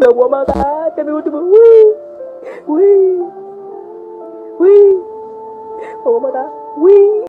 Meu vou matar, teve The woman that.